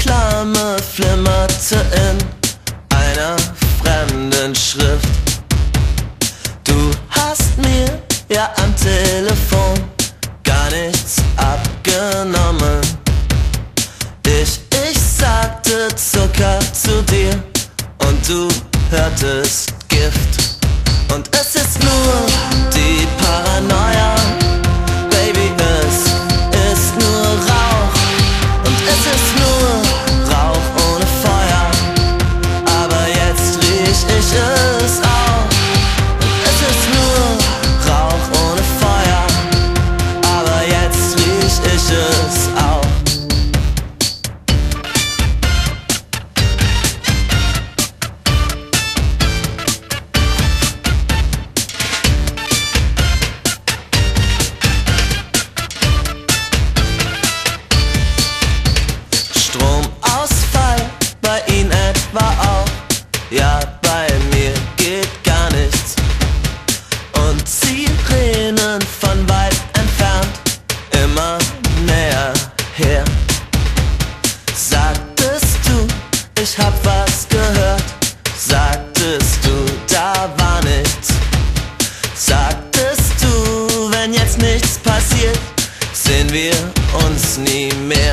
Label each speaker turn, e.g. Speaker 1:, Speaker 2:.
Speaker 1: Reklame flimmerte in einer fremden Schrift. Du hast mir ja am Telefon gar nichts abgenommen. Ich, ich sagte Zucker zu dir und du hörtest Gift. Und her. Sagtest du, ich hab was gehört? Sagtest du, da war nichts? Sagtest du, wenn jetzt nichts passiert, sehen wir uns nie mehr?